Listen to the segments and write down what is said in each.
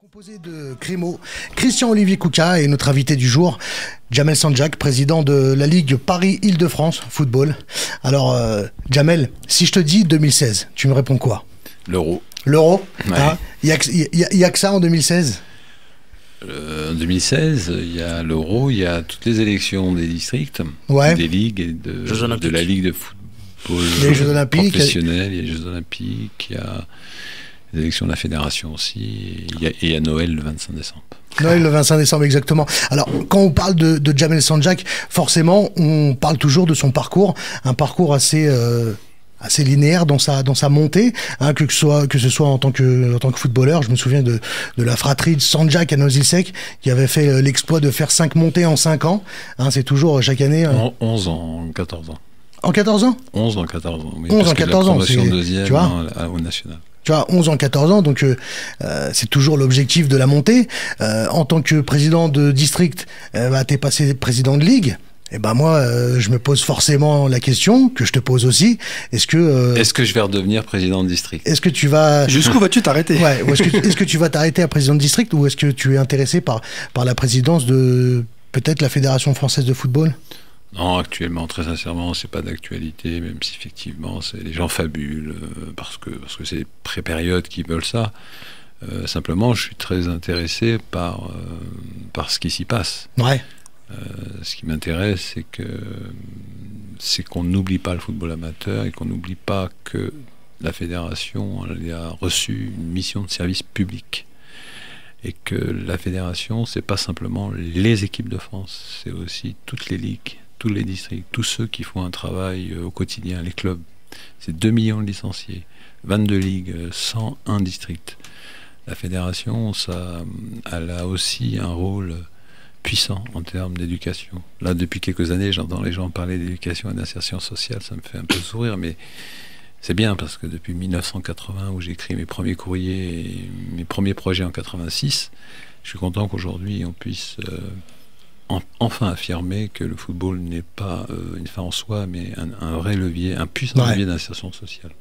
Composé de Crémo, Christian-Olivier Kouka et notre invité du jour, Jamel Sanjak, président de la Ligue Paris-Île-de-France Football. Alors, euh, Jamel, si je te dis 2016, tu me réponds quoi? L'euro. L'euro Ouais. hein? Il n'y a, que ça en 2016 Euh, en 2016, il y a l'euro, il y a toutes les élections des districts, Ouais. des ligues et de, Jeux olympiques. de la ligue de football Il y a les Jeux olympiques, professionnel, il y a les Jeux olympiques, il y a les élections de la fédération aussi, et a Noël le 25 décembre. Noël le 25 décembre, exactement. Alors, quand on parle de, de Jamel Sanjak, forcément, on parle toujours de son parcours, un parcours assez... euh, assez linéaire dans sa dans sa montée hein, que ce soit que ce soit en tant que en tant que footballeur je me souviens de de la fratrie de Sanjak à Noisy-le-Sec qui avait fait euh, l'exploit de faire cinq montées en 5 ans hein, c'est toujours euh, chaque année euh, En 11 ans, en 14 ans. En 14 ans? 11 en 14 ans. oui, 11 parce en que la 14 ans, promotion c'est- deuxième tu vois hein, au national. tu vois, 11 ans, 14 ans, donc euh, euh, c'est toujours l'objectif de la montée. Euh, en tant que président de district, euh, bah, t'es passé président de ligue. Et ben moi, euh, je me pose forcément la question que je te pose aussi. Est-ce que euh, Est-ce que je vais redevenir président de district? est-ce que tu vas Jusqu'où vas-tu t'arrêter? Ouais, ou est-ce que est-ce que tu vas t'arrêter à président de district ou est-ce que tu es intéressé par par la présidence de peut-être la fédération française de football? Non, actuellement, très sincèrement, c'est pas d'actualité, même si effectivement, c'est les gens fabulent euh, parce que parce que c'est les pré-périodes qui veulent ça. Euh, simplement, je suis très intéressé par euh, par ce qui s'y passe. Ouais. Ce qui m'intéresse, c'est que c'est qu'on n'oublie pas le football amateur et qu'on n'oublie pas que la fédération elle a reçu une mission de service public et que la fédération c'est pas simplement les équipes de France, c'est aussi toutes les ligues, tous les districts, tous ceux qui font un travail euh, au quotidien, les clubs. C'est 2 millions de licenciés, 22 ligues, euh, 101 districts. La fédération, ça, elle a aussi un rôle puissant en termes d'éducation. Là, depuis quelques années, j'entends les gens parler d'éducation et d'insertion sociale, ça me fait un peu sourire, mais c'est bien parce que depuis 1980, où j'ai écrit mes premiers courriers et mes premiers projets en 86, je suis content qu'aujourd'hui on puisse euh, en- enfin affirmer que le football n'est pas euh, une fin en soi, mais un, un vrai levier, un puissant Ouais. levier d'insertion sociale.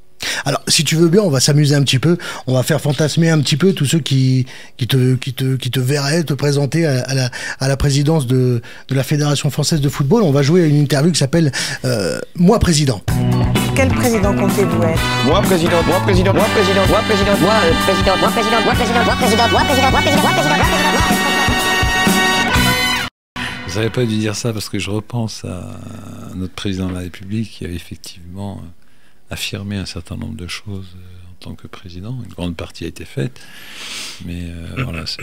Alors, si tu veux bien, on va s'amuser un petit peu. On va faire fantasmer un petit peu tous ceux qui, qui, te, qui, te, qui te verraient te présenter à, à la, à la présidence de, de la Fédération française de football. On va jouer à une interview qui s'appelle euh, Moi président. Quel président comptez-vous être Moi président, moi président, moi président, moi président, Moi, euh, président, moi, président, moi, président, moi, président, moi, président, moi, président, moi, président, moi, président, moi, N'auriez pas dû dire ça parce que je repense à notre président de la République qui a effectivement euh, affirmé un certain nombre de choses euh, en tant que président. Une grande partie a été faite, mais euh, voilà. c'est-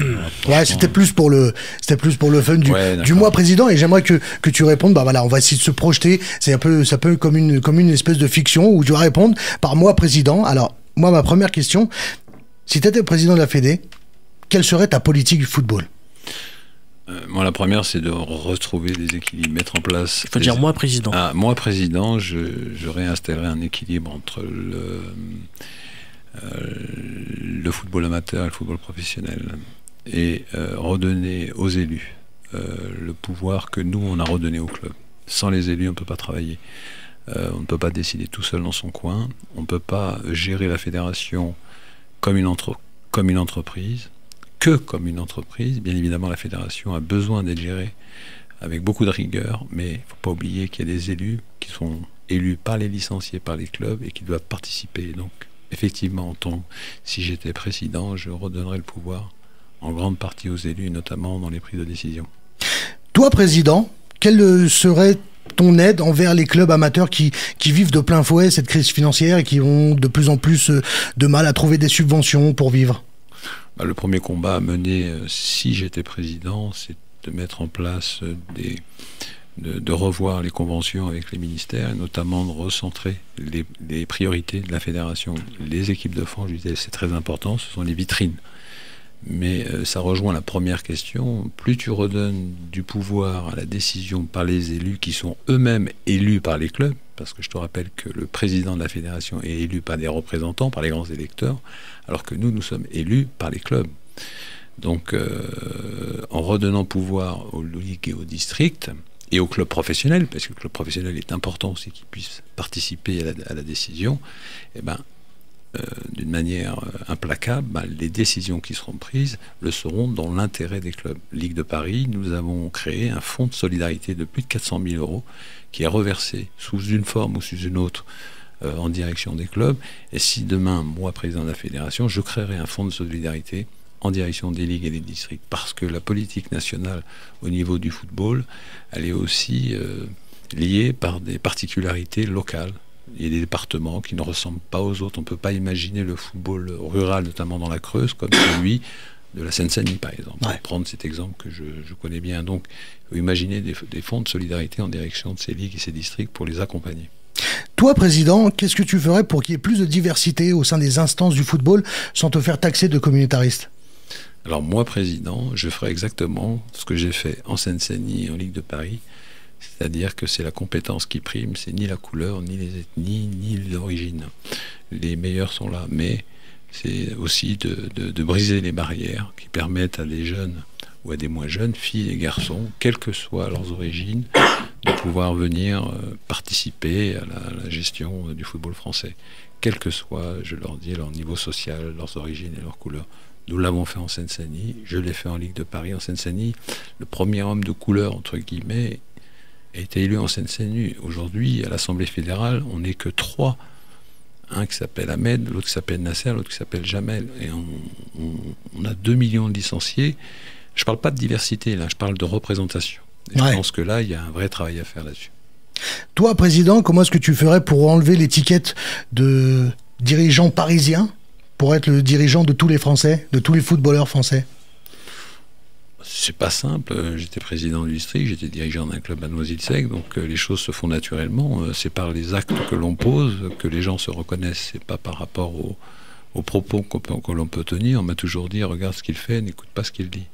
Ouais, c'était plus pour le, c'était plus pour le fun du, Ouais, du mois président. Et j'aimerais que, que tu répondes. Bah voilà, on va essayer de se projeter. C'est un peu, ça peut comme une, comme une espèce de fiction où tu vas répondre par mois président. Alors, moi, ma première question, si tu étais président de la Fédé, quelle serait ta politique du football? Euh, moi, la première, c'est de retrouver des équilibres, mettre en place. Il faut des- dire moi président. Ah, moi, président, je, je réinstallerai un équilibre entre le, euh, le football amateur et le football professionnel et euh, redonner aux élus le pouvoir que nous, on a redonné au club. Sans les élus, on ne peut pas travailler. On ne peut pas décider tout seul dans son coin. On ne peut pas gérer la fédération comme une, entre- comme une entreprise, que comme une entreprise. Bien évidemment, la fédération a besoin d'être gérée avec beaucoup de rigueur, mais il ne faut pas oublier qu'il y a des élus qui sont élus par les licenciés, par les clubs et qui doivent participer. Donc, effectivement, si j'étais président, je redonnerais le pouvoir en grande partie aux élus, notamment dans les prises de décision. Toi, président, quelle serait ton aide envers les clubs amateurs qui, qui vivent de plein fouet cette crise financière et qui ont de plus en plus euh, de mal à trouver des subventions pour vivre? Bah, le premier combat à mener, euh, si j'étais président, c'est de mettre en place euh, des, de, revoir les conventions avec les ministères, et notamment de recentrer les, les priorités de la fédération. Les équipes de France, je disais, c'est très important, ce sont les vitrines. Mais euh, ça rejoint la première question. Plus tu redonnes du pouvoir à la décision par les élus qui sont eux-mêmes élus par les clubs, parce que je te rappelle que le président de la fédération est élu par des représentants, par les grands électeurs, alors que nous, nous sommes élus par les clubs. Donc, euh, en redonnant pouvoir aux ligues et aux districts, et aux clubs professionnels, parce que le club professionnel est important aussi qu'il puisse participer à la, décision, eh ben, euh, d'une manière euh, implacable, bah, les décisions qui seront prises le seront dans l'intérêt des clubs. Ligue de Paris, nous avons créé un fonds de solidarité de plus de 400 000 euros qui est reversé sous une forme ou sous une autre euh, en direction des clubs. Et si demain, moi, président de la fédération, je créerai un fonds de solidarité en direction des ligues et des districts, parce que la politique nationale au niveau du football, elle est aussi liée par des particularités locales il y a des départements qui ne ressemblent pas aux autres. On ne peut pas imaginer le football rural, notamment dans la Creuse, comme celui de la Seine-Saint-Denis, par exemple. Pour prendre cet exemple que je, connais bien. Donc, il faut imaginer des, fonds de solidarité en direction de ces ligues et ces districts pour les accompagner. Toi, président, qu'est-ce que tu ferais pour qu'il y ait plus de diversité au sein des instances du football sans te faire taxer de communautariste? Alors, moi, président, je ferais exactement ce que j'ai fait en Seine-Saint-Denis et en Ligue de Paris. C'est-à-dire que c'est la compétence qui prime, c'est ni la couleur, ni les ethnies, ni l'origine. Les meilleurs sont là, mais c'est aussi de, briser les barrières qui permettent à des jeunes ou à des moins jeunes, filles et garçons, quelles que soient leurs origines, de pouvoir venir euh, participer à la, gestion du football français, quel que soit, je leur dis, leur niveau social, leurs origines et leurs couleurs. Nous l'avons fait en Seine-Saint-Denis, je l'ai fait en Ligue de Paris en Seine-Saint-Denis. Le premier homme de couleur, entre guillemets, a été élu en Seine-Saint-Denis. Aujourd'hui, à l'Assemblée fédérale, on n'est que trois. Un qui s'appelle Ahmed, l'autre qui s'appelle Nasser, l'autre qui s'appelle Jamel. Et on, a 2 millions de licenciés. Je ne parle pas de diversité, là, je parle de représentation. Je pense que là, il y a un vrai travail à faire là-dessus. Toi, président, comment est-ce que tu ferais pour enlever l'étiquette de dirigeant parisien pour être le dirigeant de tous les Français, de tous les footballeurs français? C'est pas simple. Euh, j'étais président du district, j'étais dirigeant d'un club à Noisy-le-Sec, donc euh, les choses se font naturellement. Euh, c'est par les actes que l'on pose que les gens se reconnaissent. C'est pas par rapport aux, propos que l'on peut tenir. On m'a toujours dit regarde ce qu'il fait, n'écoute pas ce qu'il dit.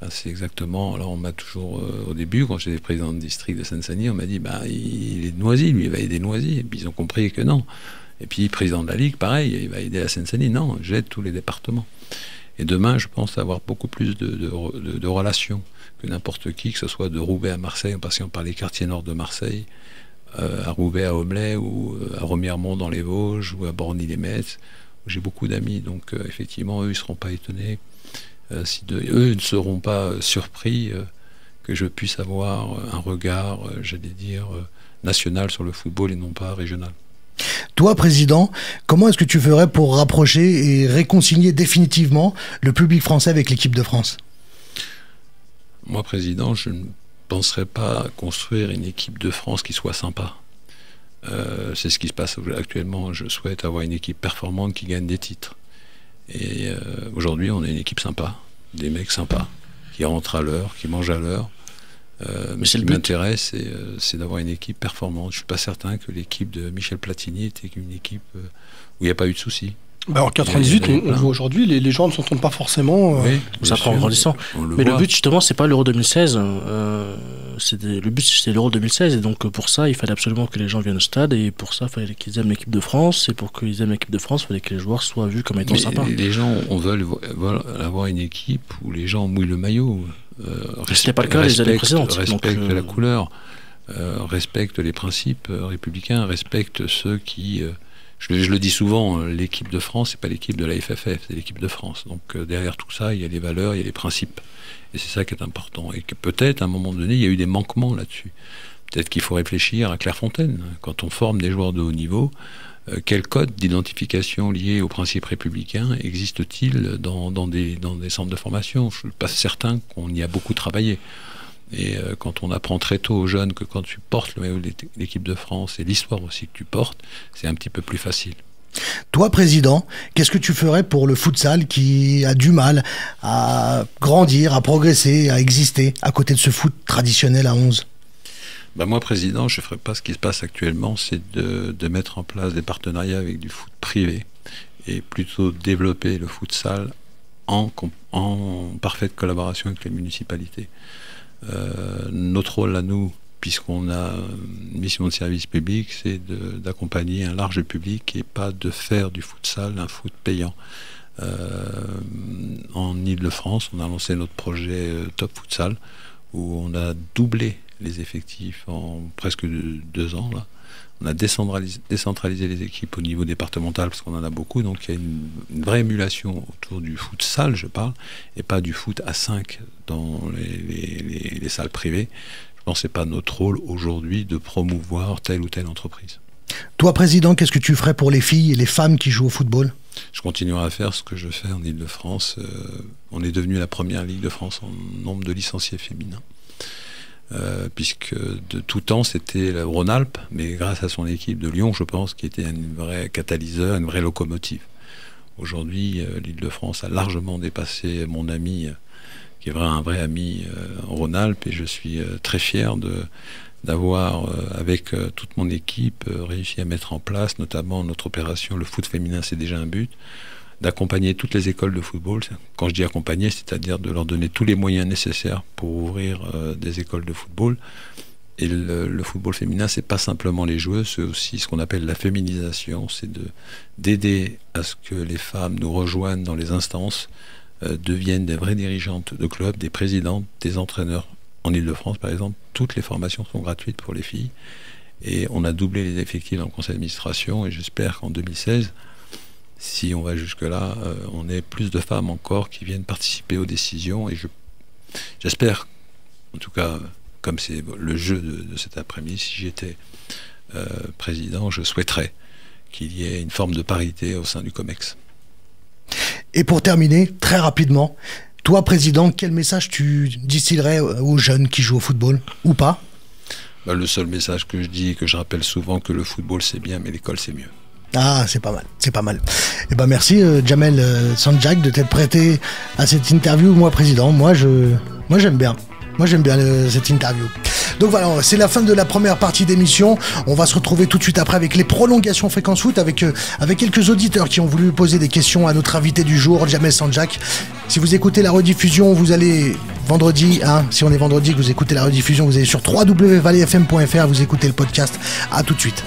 Ben, c'est exactement. Alors on m'a toujours, au début, quand j'étais président du district de Seine-Saint-Denis, on m'a dit bah, il est de Noisy, lui, il va aider Noisy. Et puis ils ont compris que non. Et puis président de la Ligue, pareil, il va aider la Seine-Saint-Denis. Non, j'aide tous les départements. Et demain, je pense avoir beaucoup plus de, relations que n'importe qui, que ce soit de Roubaix à Marseille, en passant par les quartiers nord de Marseille, euh, à Roubaix à Homelay, ou euh, à Remiremont dans les Vosges, ou à Borny-les-Metz. J'ai beaucoup d'amis, donc euh, effectivement, eux, ils ne seront pas étonnés. eux ne seront pas surpris que je puisse avoir un regard, j'allais dire, national sur le football et non pas régional. Toi, président, comment est-ce que tu ferais pour rapprocher et réconcilier définitivement le public français avec l'équipe de France? Moi, président, je ne penserais pas construire une équipe de France qui soit sympa. Euh, c'est ce qui se passe actuellement. Je souhaite avoir une équipe performante qui gagne des titres. Et euh, aujourd'hui, on a une équipe sympa, des mecs sympas, qui rentrent à l'heure, qui mangent à l'heure, euh, mais ce qui m'intéresse, euh, c'est d'avoir une équipe performante. Je ne suis pas certain que l'équipe de Michel Platini était une équipe euh, où il n'y a pas eu de soucis. Bah en 98, on, voit aujourd'hui, les, les, gens ne s'entendent pas forcément. Oui, ça prend en grandissant. Mais le but, justement, c'est pas l'Euro 2016. Euh, le but, c'est l'Euro 2016. Et donc, pour ça, il fallait absolument que les gens viennent au stade. Et pour ça, il fallait qu'ils aiment l'équipe de France. Et pour qu'ils aiment l'équipe de France, il fallait que les joueurs soient vus comme étant sympas. Les gens on veut, avoir une équipe où les gens mouillent le maillot. Euh, pas le cas les années précédentes. Respectent euh, la couleur, euh, respectent les principes euh, républicains, respectent ceux qui. Je, je, le dis souvent, l'équipe de France, c'est pas l'équipe de la FFF, c'est l'équipe de France. Donc derrière tout ça, il y a les valeurs, il y a les principes. Et c'est ça qui est important. Et que peut-être, à un moment donné, il y a eu des manquements là-dessus. Peut-être qu'il faut réfléchir à Clairefontaine. Quand on forme des joueurs de haut niveau, quel code d'identification lié aux principes républicains existe-t-il dans, des, centres de formation? Je ne suis pas certain qu'on y a beaucoup travaillé. Et euh, quand on apprend très tôt aux jeunes que quand tu portes l'équipe de France et l'histoire aussi que tu portes, c'est un petit peu plus facile. Toi, président, qu'est-ce que tu ferais pour le futsal qui a du mal à grandir, à progresser, à exister à côté de ce foot traditionnel à 11 bah, moi, président, je ne ferai pas ce qui se passe actuellement, c'est de, mettre en place des partenariats avec du foot privé et plutôt développer le futsal en, en parfaite collaboration avec les municipalités. Euh, notre rôle à nous, puisqu'on a une mission de service public, c'est d'accompagner un large public et pas de faire du futsal un foot payant. Euh, en Ile-de-France, on a lancé notre projet euh, Top Futsal, où on a doublé les effectifs en presque deux ans. Là. On a décentralisé, les équipes au niveau départemental parce qu'on en a beaucoup, donc il y a une, vraie émulation autour du foot salle, je parle, et pas du foot à 5 dans les, salles privées. Je pense que ce n'est pas notre rôle aujourd'hui de promouvoir telle ou telle entreprise. Toi, président, qu'est-ce que tu ferais pour les filles et les femmes qui jouent au football? Je continuerai à faire ce que je fais en Ile-de-France. Euh, on est devenu la première Ligue de France en nombre de licenciés féminins. Euh, puisque de tout temps c'était le Rhône-Alpes, mais grâce à son équipe de Lyon, je pense, qui était un vrai catalyseur, une vraie locomotive. Aujourd'hui, euh, l'Île-de-France a largement dépassé mon ami, qui est vrai, un vrai ami en Rhône-Alpes, et je suis très fier de d'avoir, avec toute mon équipe, réussi à mettre en place, notamment notre opération Le foot féminin, c'est déjà un but, d'accompagner toutes les écoles de football. Quand je dis accompagner, c'est-à-dire de leur donner tous les moyens nécessaires pour ouvrir euh, des écoles de football. Et le, football féminin, c'est pas simplement les joueuses, c'est aussi ce qu'on appelle la féminisation, c'est de d'aider à ce que les femmes nous rejoignent dans les instances, euh, deviennent des vraies dirigeantes de clubs, des présidentes, des entraîneurs. En Ile-de-France, par exemple, toutes les formations sont gratuites pour les filles. Et on a doublé les effectifs dans le conseil d'administration. Et j'espère qu'en 2016, si on va jusque-là, euh, on ait plus de femmes encore qui viennent participer aux décisions. Et j'espère, en tout cas, comme c'est le jeu de, cet après-midi, si j'étais euh, président, je souhaiterais qu'il y ait une forme de parité au sein du COMEX. Et pour terminer, très rapidement, toi, président, quel message tu distillerais aux jeunes qui jouent au football ou pas? Bah, Le seul message que je dis, que je rappelle souvent, que le football c'est bien, mais l'école c'est mieux. Ah, c'est pas mal, c'est pas mal. Eh ben merci euh, Jamel euh, Sanjak de t'être prêté à cette interview, moi président. Moi je, moi j'aime bien. Moi j'aime bien euh, cette interview. Donc voilà, c'est la fin de la première partie d'émission. On va se retrouver tout de suite après avec les prolongations fréquence foot avec avec quelques auditeurs qui ont voulu poser des questions à notre invité du jour, Jamel Sanjak. Si vous écoutez la rediffusion, vous allez vendredi, hein, si on est vendredi que vous écoutez la rediffusion, vous allez sur www.valleyfm.fr, vous écoutez le podcast. À tout de suite.